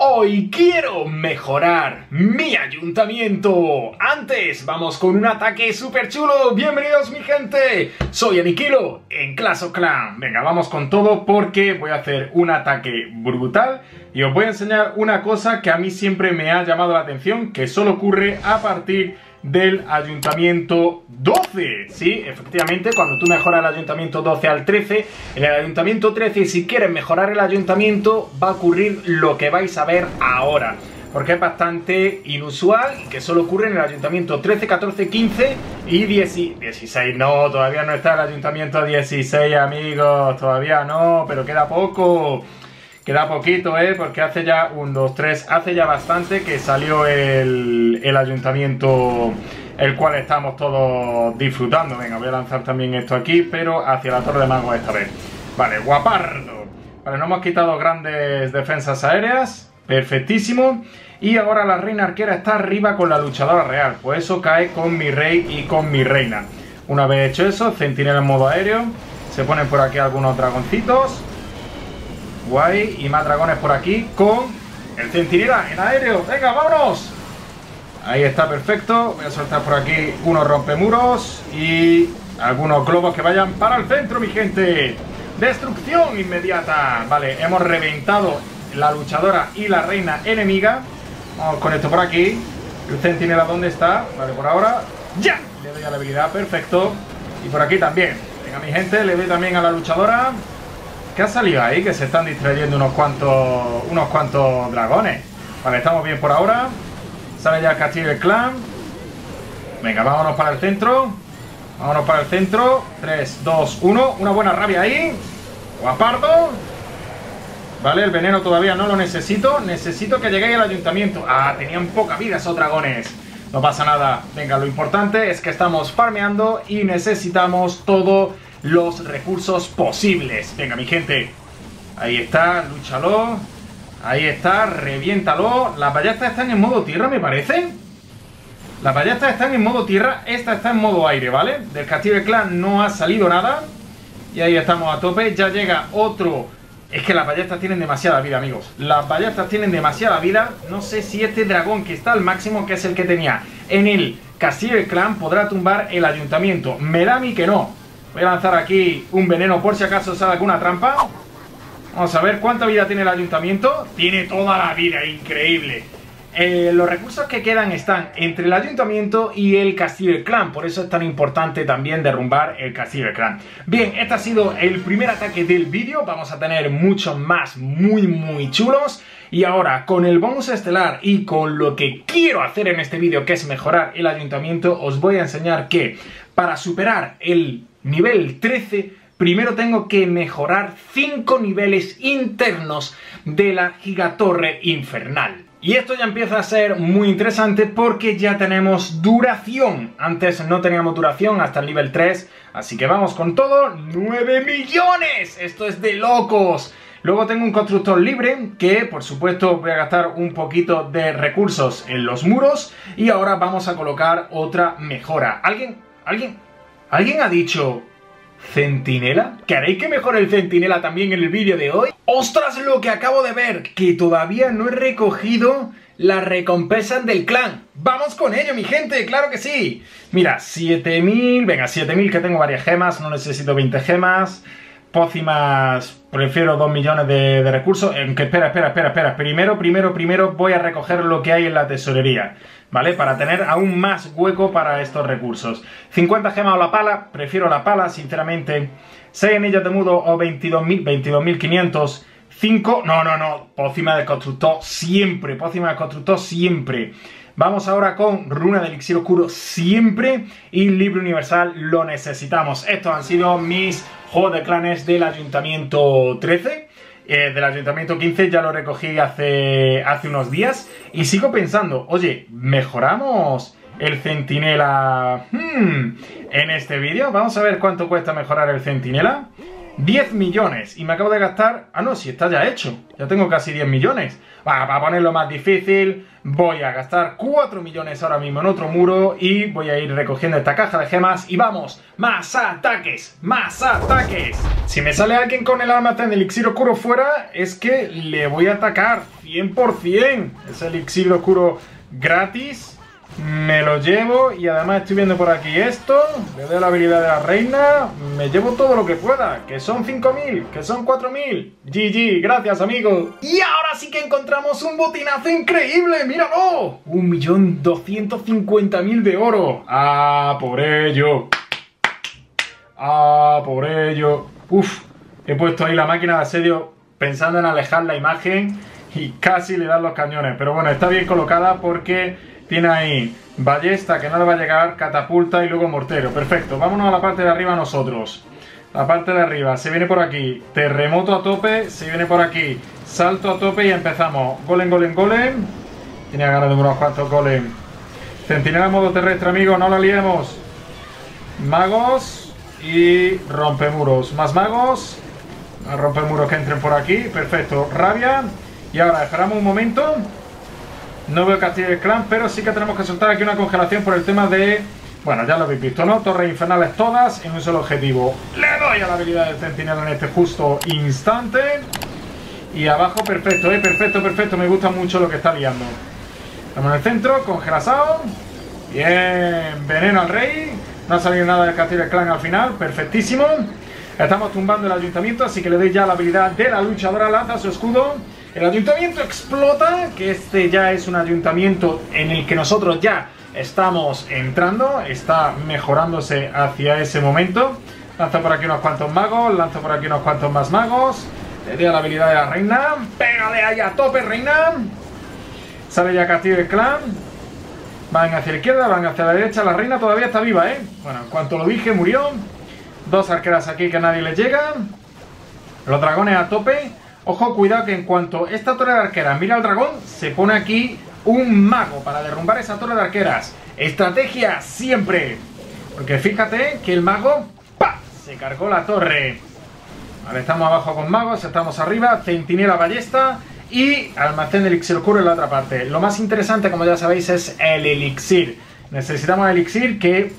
Hoy quiero mejorar mi ayuntamiento. Antes, vamos con un ataque súper chulo. Bienvenidos mi gente. Soy Aniquilo en Clash Clan. Venga, vamos con todo porque voy a hacer un ataque brutal. Y os voy a enseñar una cosa que a mí siempre me ha llamado la atención, que solo ocurre a partir del ayuntamiento 12. Sí, efectivamente, cuando tú mejoras el ayuntamiento 12 al 13, en el ayuntamiento 13, si quieres mejorar el ayuntamiento, va a ocurrir lo que vais a ver ahora. Porque es bastante inusual y que solo ocurre en el ayuntamiento 13, 14, 15 y 16. No, todavía no está el ayuntamiento 16, amigos. Todavía no, pero queda poco. Queda poquito, ¿eh? Porque hace ya un, dos, tres, hace ya bastante que salió el, ayuntamiento el cual estamos todos disfrutando. Venga, voy a lanzar también esto aquí, pero hacia la torre de mago esta vez. Vale, guapardo. Vale, no hemos quitado grandes defensas aéreas. Perfectísimo. Y ahora la reina arquera está arriba con la luchadora real. Pues eso cae con mi rey y con mi reina. Una vez hecho eso, centinela en modo aéreo. Se ponen por aquí algunos dragoncitos. Guay. Y más dragones por aquí con el centinela en aéreo. ¡Venga, vámonos! Ahí está, perfecto. Voy a soltar por aquí unos rompemuros y algunos globos que vayan para el centro, mi gente. Destrucción inmediata. Vale, hemos reventado la luchadora y la reina enemiga. Vamos con esto por aquí. El centinela, ¿dónde está? Vale, por ahora. ¡Ya! Le doy a la habilidad, perfecto. Y por aquí también. Venga, mi gente, le doy también a la luchadora. ¿Qué ha salido ahí? Que se están distrayendo unos cuantos, unos cuantos dragones. Vale, estamos bien por ahora. Sale ya el castillo del clan. Venga, vámonos para el centro. Vámonos para el centro. 3, 2, 1. Una buena rabia ahí. Guapardo. Vale, el veneno todavía no lo necesito. Necesito que lleguéis al ayuntamiento. Ah, tenían poca vida esos dragones. No pasa nada. Venga, lo importante es que estamos farmeando y necesitamos todo los recursos posibles. Venga, mi gente. Ahí está, lúchalo. Ahí está, reviéntalo. Las ballestas están en modo tierra, me parece. Las ballestas están en modo tierra. Esta está en modo aire, ¿vale? Del castillo de clan no ha salido nada. Y ahí estamos a tope. Ya llega otro... Es que las ballestas tienen demasiada vida, amigos. Las ballestas tienen demasiada vida. No sé si este dragón que está al máximo, que es el que tenía en el castillo del clan, podrá tumbar el ayuntamiento. Me da a mí que no. Voy a lanzar aquí un veneno por si acaso sale alguna trampa. Vamos a ver cuánta vida tiene el ayuntamiento. Tiene toda la vida, increíble. Eh, los recursos que quedan están entre el ayuntamiento y el castillo del clan. Por eso es tan importante también derrumbar el castillo del clan. Bien, este ha sido el primer ataque del vídeo. Vamos a tener muchos más muy, muy chulos. Y ahora, con el bonus estelar y con lo que quiero hacer en este vídeo, que es mejorar el ayuntamiento, os voy a enseñar que para superar el nivel 13, primero tengo que mejorar 5 niveles internos de la gigatorre infernal. Y esto ya empieza a ser muy interesante porque ya tenemos duración. Antes no teníamos duración hasta el nivel 3, así que vamos con todo. ¡9 millones! Esto es de locos. Luego tengo un constructor libre que por supuesto voy a gastar un poquito de recursos en los muros y ahora vamos a colocar otra mejora. ¿Alguien? ¿Alguien? ¿Alguien ha dicho ¿Centinela? ¿Queréis que mejore el centinela también en el vídeo de hoy? ¡Ostras lo que acabo de ver! Que todavía no he recogido las recompensas del clan. ¡Vamos con ello, mi gente! ¡Claro que sí! Mira, 7000... Venga, 7000 que tengo varias gemas, no necesito 20 gemas. Pócimas, prefiero 2 millones de, recursos. Aunque espera, espera, espera, espera. Primero, primero, primero voy a recoger lo que hay en la tesorería. ¿Vale? Para tener aún más hueco para estos recursos. 50 gemas o la pala. Prefiero la pala, sinceramente. 6 anillos de mudo o 22.500. 22 5. No, no, no. Pócima del constructor siempre. Pócima del constructor siempre. Vamos ahora con Runa del Elixir Oscuro siempre y Libro Universal lo necesitamos. Estos han sido mis juegos de clanes del Ayuntamiento 13. Eh, del Ayuntamiento 15 ya lo recogí hace, hace unos días y sigo pensando, oye, ¿mejoramos el Centinela hmm, en este vídeo? Vamos a ver cuánto cuesta mejorar el Centinela. 10 millones y me acabo de gastar... Ah, no, si está ya hecho. Ya tengo casi 10 millones. Para ponerlo más difícil, voy a gastar 4 millones ahora mismo en otro muro y voy a ir recogiendo esta caja de gemas y vamos, más ataques, más ataques. Si me sale alguien con el almacén de elixir oscuro fuera, es que le voy a atacar 100%. Es elixir oscuro gratis me lo llevo y además estoy viendo por aquí esto. Le doy la habilidad de la reina. Me llevo todo lo que pueda. Que son 5.000, que son 4.000. GG, gracias amigo. Y ahora sí que encontramos un botinazo increíble. ¡Míralo! 1.250.000 de oro. Ah, por ello. Ah, por ello. Uf, he puesto ahí la máquina de asedio pensando en alejar la imagen y casi le dan los cañones. Pero bueno, está bien colocada porque tiene ahí ballesta que no le va a llegar, catapulta y luego mortero. Perfecto, vámonos a la parte de arriba nosotros. La parte de arriba, se viene por aquí, terremoto a tope, se viene por aquí, salto a tope y empezamos. Golem, golem, golem. Tenía ganas de unos cuantos golem. Centinela modo terrestre, amigo, no la liemos. Magos y rompemuros. Más magos. Rompemuros que entren por aquí. Perfecto. Rabia. Y ahora esperamos un momento. No veo Castillo del Clan, pero sí que tenemos que soltar aquí una congelación por el tema de... Bueno, ya lo habéis visto, ¿no? Torres infernales todas en un solo objetivo. Le doy a la habilidad del centinela en este justo instante. Y abajo, perfecto, ¿eh? Perfecto, perfecto. Me gusta mucho lo que está liando. Estamos en el centro, congelasado. Bien, veneno al rey. No ha salido nada del Castillo del Clan al final. Perfectísimo. Estamos tumbando el ayuntamiento, así que le doy ya la habilidad de la luchadora. Lanza su escudo. El ayuntamiento explota, que este ya es un ayuntamiento en el que nosotros ya estamos entrando, está mejorándose hacia ese momento. Lanzo por aquí unos cuantos magos, lanzo por aquí unos cuantos más magos. Le doy la habilidad de la reina. Pégale ahí a tope, reina. Sale ya Castillo del Clan. Van hacia la izquierda, van hacia la derecha. La reina todavía está viva, ¿eh? Bueno, en cuanto lo dije, murió. Dos arqueras aquí que nadie les llega. Los dragones a tope. Ojo, cuidado que en cuanto esta torre de arqueras mira al dragón, se pone aquí un mago para derrumbar esa torre de arqueras. Estrategia siempre. Porque fíjate que el mago ¡pa! se cargó la torre. Vale, estamos abajo con magos, estamos arriba, centinela ballesta y almacén de elixir oscuro en la otra parte. Lo más interesante, como ya sabéis, es el elixir. Necesitamos el elixir que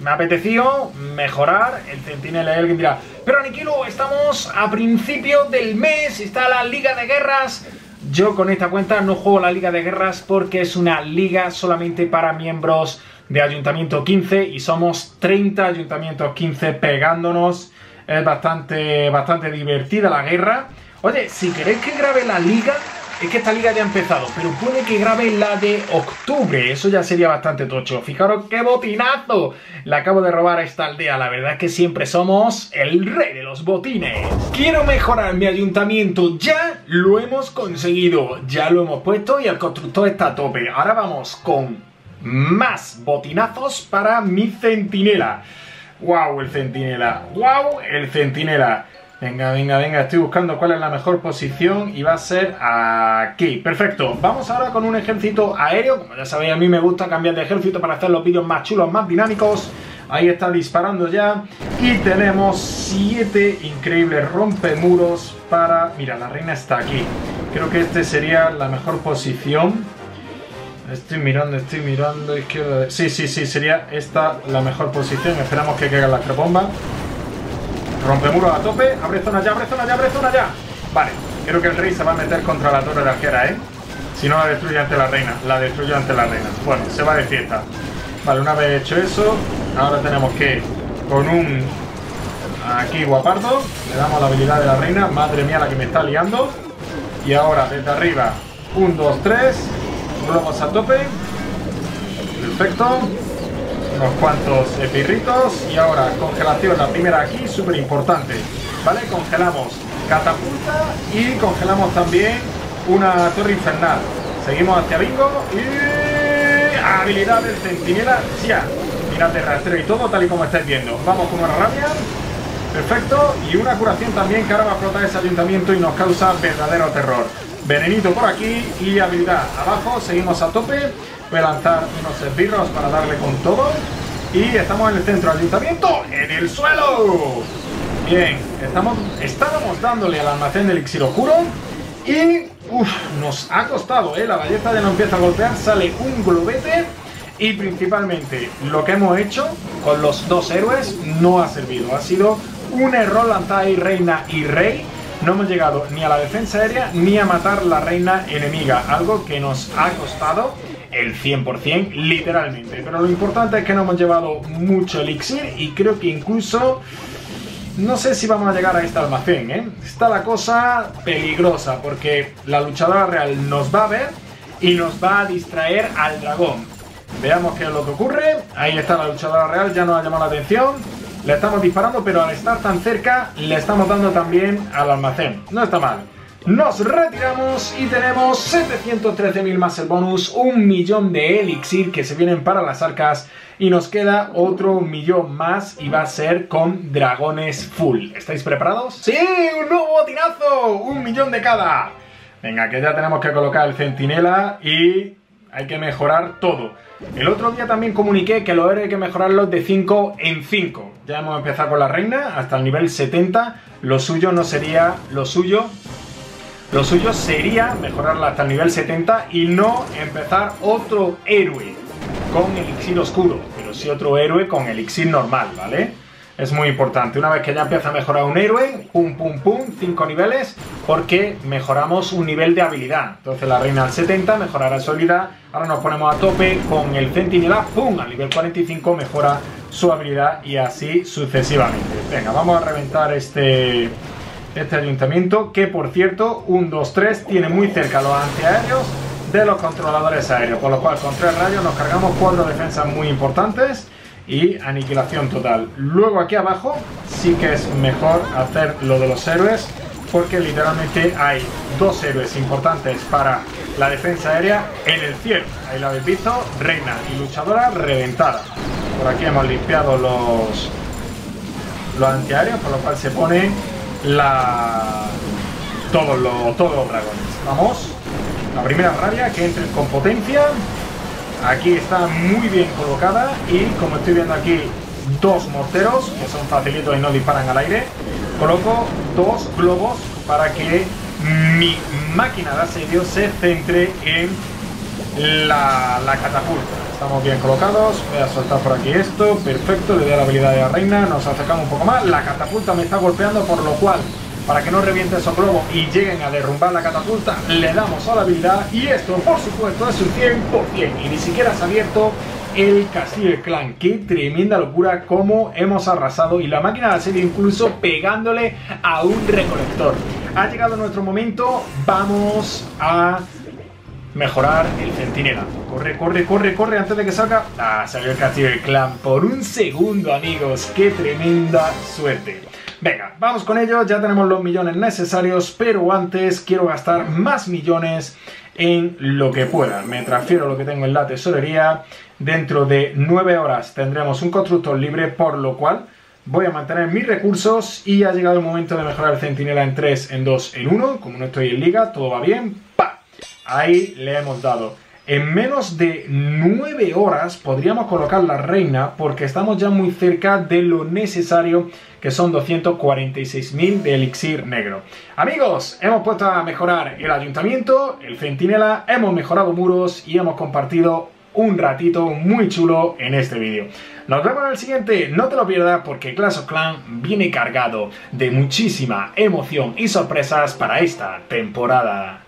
me ha apetecido mejorar el centinela. Y alguien dirá, pero Aniquilo, estamos a principio del mes, está la Liga de Guerras. Yo con esta cuenta no juego la Liga de Guerras porque es una liga solamente para miembros de Ayuntamiento 15 y somos 30 Ayuntamientos 15 pegándonos. Es bastante, bastante divertida la guerra. Oye, si queréis que grabe la liga, es que esta liga ya ha empezado, pero puede que grabe la de octubre. Eso ya sería bastante tocho. Fijaros qué botinazo. Le acabo de robar a esta aldea. La verdad es que siempre somos el rey de los botines. Quiero mejorar mi ayuntamiento. Ya lo hemos conseguido. Ya lo hemos puesto y el constructor está a tope. Ahora vamos con más botinazos para mi centinela. ¡Wow! El centinela. ¡Wow! El centinela. Venga, venga, venga, estoy buscando cuál es la mejor posición y va a ser aquí. Perfecto, vamos ahora con un ejército aéreo. Como ya sabéis, a mí me gusta cambiar de ejército para hacer los vídeos más chulos, más dinámicos. Ahí está disparando ya. Y tenemos siete increíbles rompemuros para... Mira, la reina está aquí. Creo que este sería la mejor posición. Estoy mirando, estoy mirando, izquierda... Sí, sí, sí, sería esta la mejor posición. Esperamos que caigan las tres bombas. Rompe muro a tope. Abre zona ya, abre zona ya, abre zona ya. Vale, creo que el rey se va a meter contra la torre de arquera, ¿eh? Si no la destruye ante la reina. La destruye ante la reina. Bueno, se va de fiesta. Vale, una vez hecho eso, ahora tenemos que, con un... Aquí guapardo, le damos la habilidad de la reina. Madre mía, la que me está liando. Y ahora, desde arriba, un, dos, tres. Globos a tope. Perfecto unos cuantos pirritos y ahora congelación, la primera aquí, súper importante, ¿vale? Congelamos catapulta y congelamos también una torre infernal. Seguimos hacia bingo y habilidad del centinela ya. Mirad de rastreo y todo tal y como estáis viendo. Vamos con una rabia. Perfecto. Y una curación también que ahora va a explotar ese ayuntamiento y nos causa verdadero terror. Venenito por aquí y habilidad abajo. Seguimos a tope. Voy a lanzar unos esbirros para darle con todo. Y estamos en el centro. Ayuntamiento en el suelo. Bien, estamos, estábamos dándole al almacén del elixir oscuro y nos ha costado, ¿eh? La ballesta ya no empieza a golpear, sale un globete y principalmente lo que hemos hecho con los dos héroes no ha servido. Ha sido un error lanzar ahí reina y rey. No hemos llegado ni a la defensa aérea ni a matar la reina enemiga. Algo que nos ha costado el 100% literalmente. Pero lo importante es que no hemos llevado mucho elixir y creo que incluso... No sé si vamos a llegar a este almacén, ¿eh? Está la cosa peligrosa porque la luchadora real nos va a ver y nos va a distraer al dragón. Veamos qué es lo que ocurre. Ahí está la luchadora real, ya nos ha llamado la atención. Le estamos disparando, pero al estar tan cerca, le estamos dando también al almacén. No está mal. Nos retiramos y tenemos 713.000 más el bonus, un millón de elixir que se vienen para las arcas y nos queda otro millón más y va a ser con dragones full. ¿Estáis preparados? ¡Sí! ¡Un nuevo botinazo! ¡Un millón de cada! Venga, que ya tenemos que colocar el centinela y hay que mejorar todo. El otro día también comuniqué que los héroes hay que mejorarlos de 5 en 5. Ya hemos empezado con la reina hasta el nivel 70. Lo suyo no sería lo suyo lo suyo sería mejorarla hasta el nivel 70 y no empezar otro héroe con elixir oscuro, pero sí otro héroe con elixir normal, ¿vale? Es muy importante. Una vez que ya empieza a mejorar un héroe, pum, pum, pum, 5 niveles, porque mejoramos un nivel de habilidad. Entonces la reina al 70 mejorará su habilidad. Ahora nos ponemos a tope con el centinela, pum, al nivel 45 mejora su habilidad y así sucesivamente. Venga, vamos a reventar este este ayuntamiento, que por cierto, 1, 2, 3, tiene muy cerca los antiaéreos de los controladores aéreos, por lo cual con tres rayos nos cargamos cuatro defensas muy importantes y aniquilación total. Luego aquí abajo sí que es mejor hacer lo de los héroes, porque literalmente hay dos héroes importantes para la defensa aérea en el cielo. Ahí la habéis visto, reina y luchadora reventada. Por aquí hemos limpiado los, los antiaéreos, por lo cual se pone la todos los, todos los dragones. Vamos. La primera rabia que entre con potencia. Aquí está muy bien colocada y como estoy viendo aquí dos morteros que son facilitos y no disparan al aire. Coloco dos globos para que mi máquina de asedio se centre en la, la catapulta. Estamos bien colocados. Voy a soltar por aquí esto. Perfecto. Le doy la habilidad de la reina. Nos acercamos un poco más. La catapulta me está golpeando, por lo cual, para que no reviente esos globos y lleguen a derrumbar la catapulta, le damos a la habilidad. Y esto, por supuesto, es un 100%. Y ni siquiera se ha abierto el castillo del clan. Qué tremenda locura cómo hemos arrasado. Y la máquina de asedio incluso pegándole a un recolector. Ha llegado nuestro momento. Vamos a mejorar el centinela. Corre, corre, corre, corre antes de que salga. Ah, salió el castillo del clan por un segundo, amigos. Qué tremenda suerte. Venga, vamos con ello. Ya tenemos los millones necesarios, pero antes quiero gastar más millones en lo que pueda. Me transfiero lo que tengo en la tesorería. Dentro de 9 horas tendremos un constructor libre, por lo cual voy a mantener mis recursos y ha llegado el momento de mejorar el centinela en 3, en 2, en 1. Como no estoy en liga, todo va bien. ¡Pa! Ahí le hemos dado. En menos de 9 horas podríamos colocar la reina porque estamos ya muy cerca de lo necesario que son 246.000 de elixir negro. Amigos, hemos puesto a mejorar el ayuntamiento, el centinela, hemos mejorado muros y hemos compartido un ratito muy chulo en este vídeo. Nos vemos en el siguiente, no te lo pierdas porque Clash of Clans viene cargado de muchísima emoción y sorpresas para esta temporada.